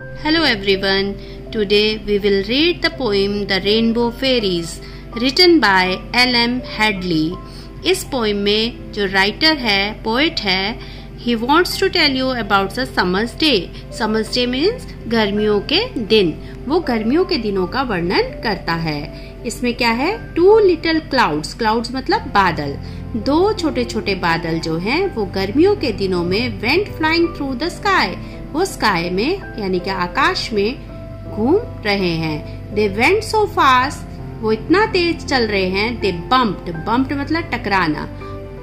Hello, everyone. Today, we will read the poem The Rainbow Fairies, written by L. M. Hadley. इस poem में जो writer है poet है he wants to tell you about the summer's day summer's day means गर्मियों के दिन वो गर्मियों के दिनों का वर्णन करता है इसमें क्या है टू लिटिल क्लाउड्स क्लाउड्स मतलब बादल दो छोटे छोटे बादल जो हैं, वो गर्मियों के दिनों में went flying through the sky वो स्काई में, यानी कि आकाश में, घूम रहे हैं। दे वेंट सो फास्ट वो इतना तेज चल रहे हैं दे बम्प्ड बम्प्ड मतलब टकराना,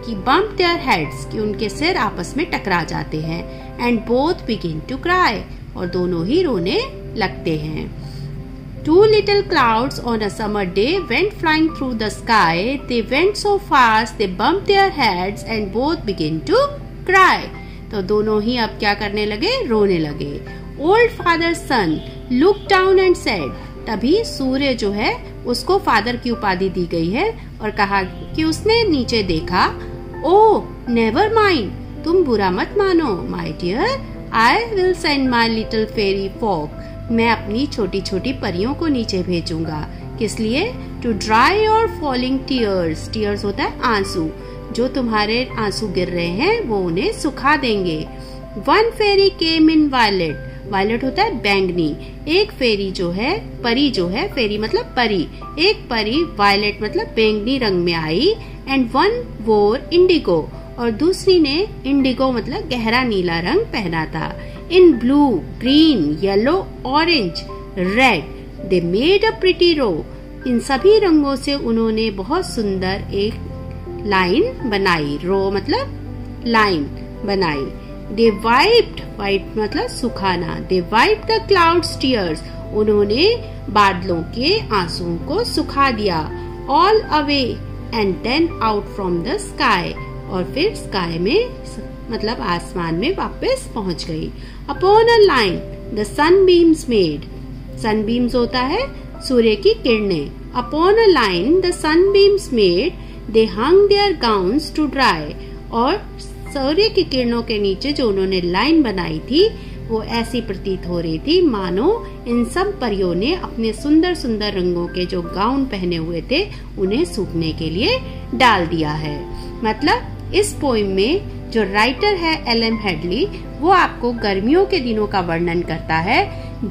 कि बम्प देयर हेड्स कि उनके सिर आपस में टकरा जाते हैं and both begin to cry और दोनों ही रोने लगते हैं। Two little clouds on a summer day went flying through the sky they went so fast they bump their heads and both begin to cry तो दोनों ही अब क्या करने लगे? रोने लगे। Old father sun look down and said तभी सूर्य जो है, उसको फादर की उपाधि दी गई है और कहा कि उसने नीचे देखा, ओ नेवर माइंड तुम बुरा मत मानो my dear I will send my little fairy folk मैं अपनी छोटी छोटी परियों को नीचे भेजूँगा। किस लिए? टू ड्राई और फॉलिंग टीयर्स टीयर्स होता है आँसू। जो तुम्हारे आँसू गिर रहे हैं, वो उन्हें सुखा देंगे। One fairy came in violet. Violet होता है बैंगनी। एक फेरी जो है, परी जो है, फेरी मतलब परी। एक परी वायलेट मतलब बैंगनी रंग में I and one wore indigo और दूसरी ने इंडिगो मतलब गहरा नीला रंग पहना था। In blue green yellow orange red they made a pretty row. इन सभी रंगों से उन्होंने बहुत सुंदर एक लाइन बनाई, रो मतलब लाइन बनाई। दे वाइप्ड वाइप मतलब सुखाना। They wipe the cloud tears उन्होंने बादलों के आंसुओं को सुखा दिया। All away and then out from the sky और फिर स्काई में मतलब आसमान में वापस पहुँच गई। Upon a line the sunbeams made sunbeams होता है सूर्य की किरणें। Upon a line the sunbeams made they hung their gowns to dry और सूर्य की किरणों के नीचे जो उन्होंने लाइन बनाई थी, वो ऐसी प्रतीत हो रही थी, मानो इन सब परियों ने अपने सुंदर सुंदर रंगों के जो गाउन पहने हुए थे, उन्हें सूखने के लिए डाल दिया है। मतलब इस पोइम में जो राइटर है एल एम हेडली वो आपको गर्मियों के दिनों का वर्णन करता है,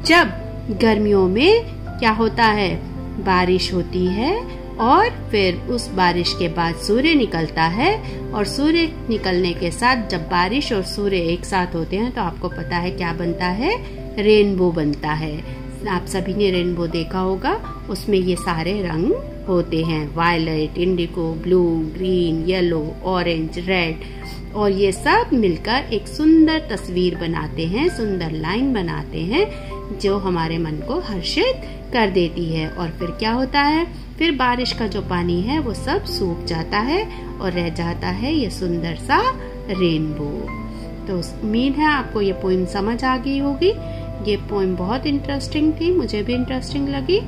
जब गर्मियों में क्या होता है? बारिश होती है और फिर उस बारिश के बाद सूर्य निकलता है और सूर्य निकलने के साथ जब बारिश और सूर्य एक साथ होते हैं तो आपको पता है क्या बनता है? रेनबो बनता है। आप सभी ने रेनबो देखा होगा, उसमें ये सारे रंग होते हैं। Violet indigo blue green yellow orange red और ये सब मिलकर एक सुंदर तस्वीर बनाते हैं, सुंदर लाइन बनाते हैं। जो हमारे मन को हर्षित कर देती है। और फिर क्या होता है? फिर बारिश का जो पानी है, वो सब सूख जाता है और रह जाता है ये सुंदर सा रेनबो। तो उम्मीद है आपको ये पोइम समझ आ गई होगी। ये पोइम बहुत इंटरेस्टिंग थी, मुझे भी इंटरेस्टिंग लगी।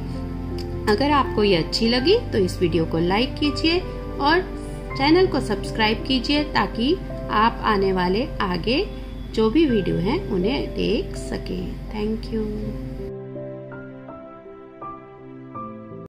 अगर आपको ये अच्छी लगी तो इस वीडियो को लाइक कीजिए और चैनल को सब्सक्राइब कीजिए ताकि आप आने वाले आगे जो भी वीडियो हैं उन्हें देख सकें। Thank you